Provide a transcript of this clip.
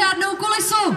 žádnou kulisu.